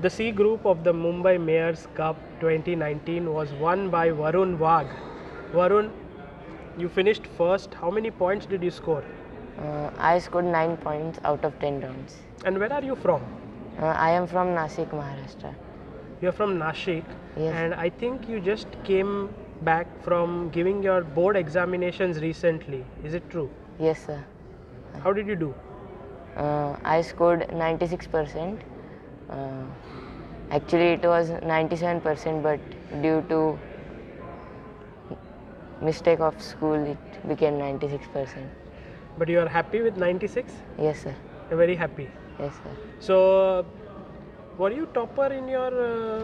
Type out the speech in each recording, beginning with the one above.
The C group of the Mumbai Mayor's Cup 2019 was won by Varun Wagh. Varun, you finished first. How many points did you score? Uh, I scored 9 points out of 10 rounds. And where are you from? Uh, I am from Nashik, Maharashtra. You're from Nashik. Yes. And I think you just came back from giving your board examinations recently. Is it true? Yes, sir. How did you do? Uh, I scored 96%. Uh, actually, it was 97%, but due to mistake of school, it became 96%. But you are happy with 96? Yes, sir. You're very happy. Yes, sir. So, were you topper in your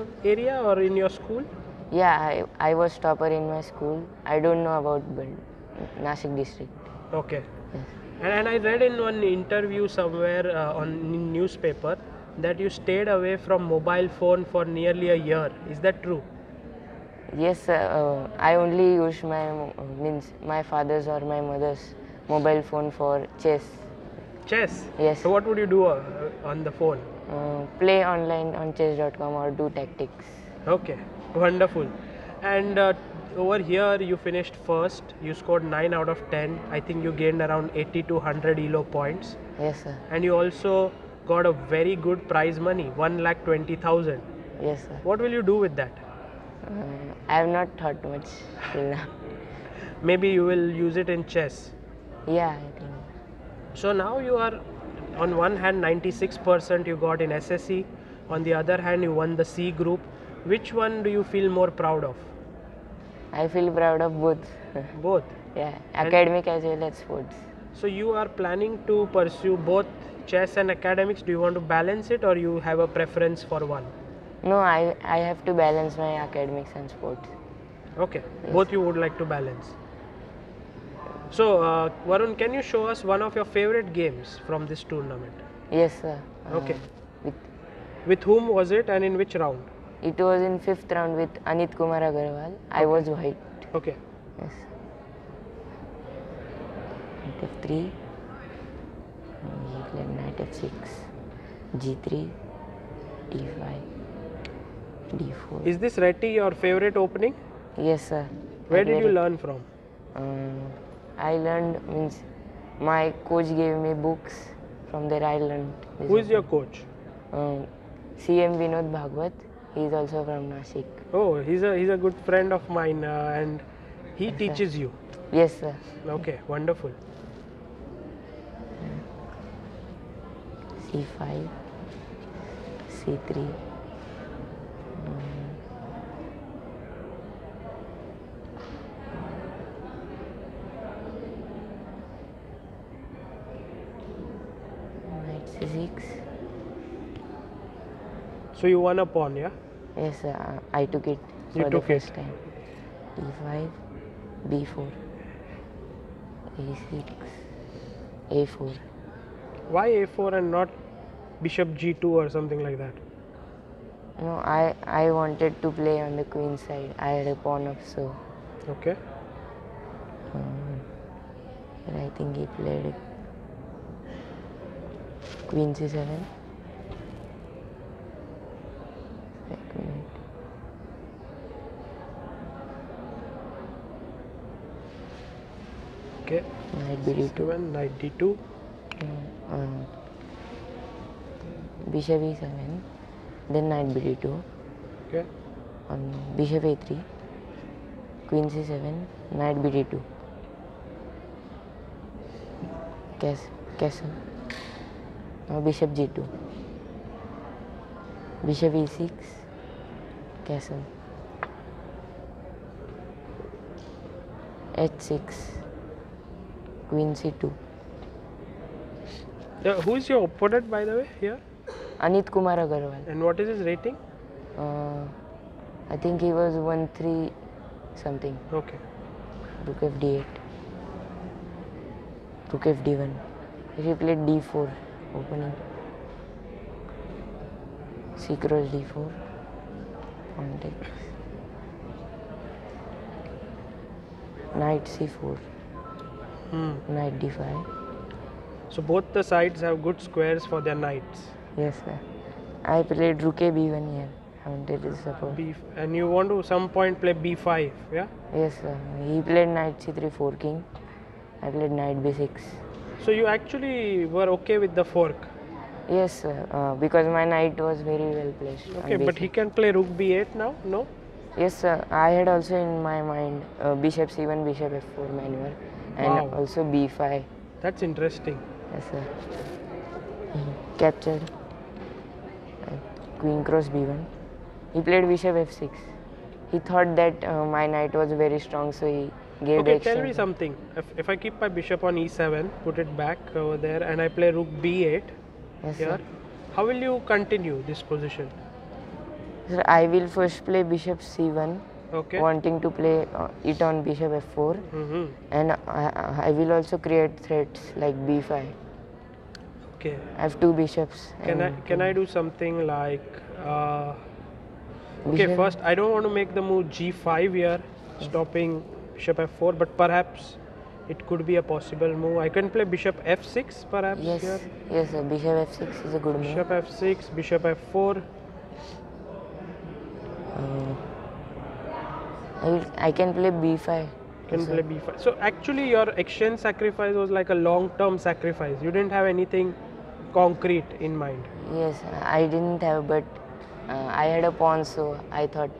uh, area or in your school? Yeah, I, I was topper in my school. I don't know about but Nashik district. Okay. Yes. And, and I read in one interview somewhere uh, on newspaper that you stayed away from mobile phone for nearly a year. Is that true? Yes, sir. Uh, I only use my means my father's or my mother's mobile phone for chess. Chess. Yes. So what would you do uh, on the phone? Uh, play online on chess.com or do tactics. Okay. Wonderful. And uh, over here you finished first. You scored 9 out of 10. I think you gained around 80 to 100 elo points. Yes, sir. And you also got a very good prize money, 1 lakh 20,000. Yes, sir. What will you do with that? Uh, I have not thought much till now. Maybe you will use it in chess. Yeah, I think. So now you are, on one hand, 96% you got in SSC, on the other hand, you won the C group. Which one do you feel more proud of? I feel proud of both. Both. yeah, academic as well as sports. So you are planning to pursue both chess and academics. Do you want to balance it or you have a preference for one? No, I, I have to balance my academics and sports. Okay, both you would like to balance. So, uh, Varun, can you show us one of your favorite games from this tournament? Yes, sir. Uh, Okay. With, With whom was it and in which round? it was in fifth round with Anit Kumar Agarwal. I was white. Okay. Yes. Knight f3. He played knight f6. g3. d5. d4. Is this Reti your favorite opening? yes, sir. Where I did you it. learn from? Um, I learned means my coach gave me books. From there, I learned. Who is your coach? Um, CM Vinod Bhagwat. He is also from Nashik. Oh, he's a he's a good friend of mine, uh, and he teaches you. Yes, sir. Okay, wonderful. C5, C3. Knight C6. So you won a pawn, yeah? Yes, uh, I took it for You the took it. first time. D5, B4, A6, A4. Why a4 and not bishop g2 or something like that? No, I I wanted to play on the queen side. I had a pawn of so. Okay. Um, and I think he played it. Queen c7. Checkmate. Okay. Knight b2. Seven, knight d2. Um, bishop e7. Then knight b2. Okay. On bishop a3. Queen c7. Knight b2. Cas- castle. Now bishop g2. Bishop e6. Castle. h6. Queen c2. Uh, who is your opponent, by the way, here? Anit Kumar Agarwal. And what is his rating? Uh, I think he was 1 3 something. Okay. Rook f d8. Rook f d1. He played d4 opening. C cross d4. Pawn takes. Knight c4. Hmm. Knight d5. So both the sides have good squares for their knights. Yes, sir. I played rook a b1 here. I wanted support. B and you want to some point play b5, yeah? Yes, sir. He played knight c3 4 king. I played knight b6. So you actually were okay with the fork. Yes, sir. Uh, because my knight was very well placed. Okay, but he can play rook b8 now? No? Yes, sir. I had also in my mind uh, bishop c1, bishop f4 manual, and Wow. also b5. That's interesting. Yes, sir. Captured. Queen cross b1. He played bishop f6. He thought that uh, my knight was very strong, so he gave Okay, tell me something. If, if I keep my bishop on e7, put it back over there, and I play rook b8 Yes, here, sir. how will you continue this position? Sir, I will first play bishop c1, Okay. wanting to play uh, it on bishop f4, Mm-hmm. and I, I will also create threats like b5. Okay. I have two bishops. Can I can I do something like? Uh, okay, bishop- first I don't want to make the move g5 here, stopping bishop f4, but perhaps it could be a possible move. I can play bishop f6 perhaps Yes, here. yes, sir. Bishop f6 is a good move. Bishop f6, bishop f4. Uh, I, will, I can play b5. Can also. play b5. So actually, your exchange sacrifice was like a long-term sacrifice. You didn't have anything concrete in mind. Yes, I didn't have, but uh, I had a pawn, so I thought.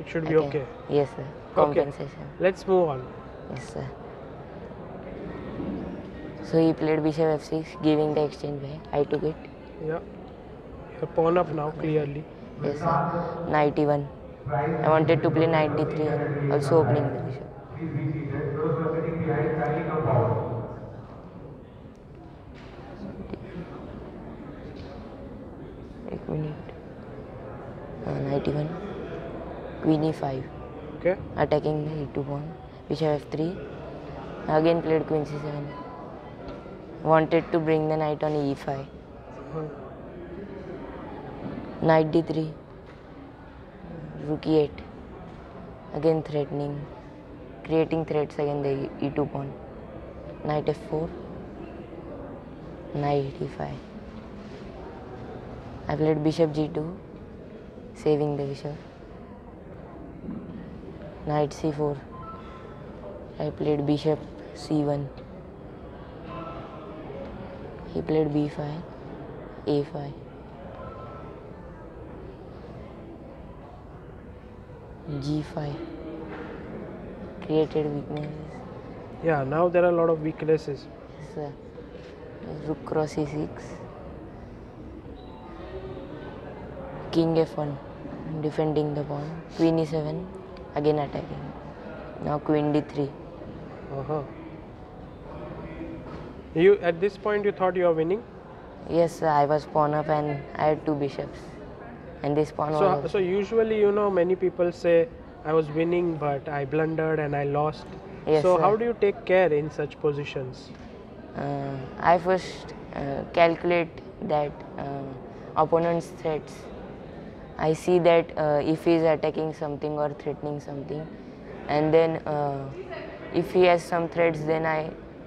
It should be can- okay. Yes, sir. Compensation. Let's move on. Yes, sir. So he played bishop f6, giving the exchange back. I took it. Yeah. You're pawn up now, clearly. Yes, sir. Knight e1. I wanted to play knight d3, also opening the bishop. we need. Uh, knight even, queen e5. Okay. Attacking the e2 pawn, bishop f3. Again played queen c7. Wanted to bring the knight on e5. Knight d3. Rook e8. Again threatening, creating threats again the e2 pawn. Knight f4. Knight e5. I played bishop g2 saving the bishop knight c4 I played bishop c1 he played b5 a5 g5 created weaknesses Yeah. Now there are a lot of weaknesses. Yes, sir. rook cross e6 king f1 defending the pawn queen e7 again attacking now queen d3 Uh-huh. You at this point you thought you are winning. yes i was pawn up and i had two bishops and this pawn So was so usually you know many people say I was winning but I blundered and I lost. Yes, so sir. how do you take care in such positions? uh, i first uh, calculate that uh, opponent's threats i see that uh, if he is attacking something or threatening something and then uh, if he has some threats then i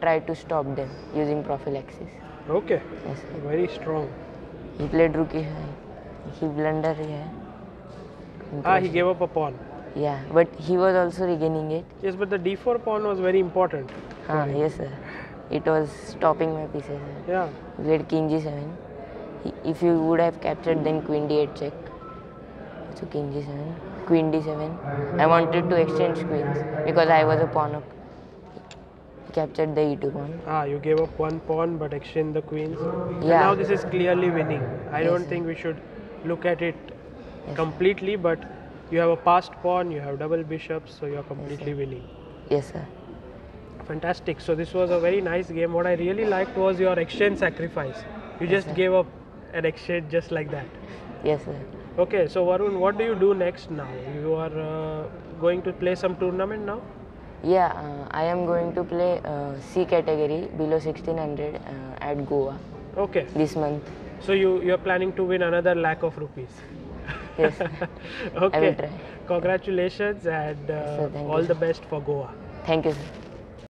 try to stop them using prophylaxis Okay. yes sir. Very strong. he played rook e5 he blundered here Ah, he gave up a pawn. yeah but he was also regaining it Yes, but the d4 pawn was very important. ah, yes sir it was stopping my pieces sir. Yeah. He played king g7 he, if you would have captured then queen d8 check so king g7 queen d7 i wanted to exchange queens because i was a pawn up captured the e2 pawn Ah, you gave up one pawn but exchanged the queens. And Yeah. now this is clearly winning. I Yes, don't think we should look at it completely, but you have a passed pawn, you have double bishops, so you are completely winning. yes sir Fantastic. So this was a very nice game. What I really liked was your exchange sacrifice. You just sir. gave up an exchange just like that. yes sir Okay, so Varun, what do you do next now? You are uh, going to play some tournament now? yeah uh, i am going to play uh, c category below 1600 uh, at goa Okay. this month So you you are planning to win another lakh of rupees. yes okay. I will try. Congratulations and uh, all you, the best for Goa. thank you sir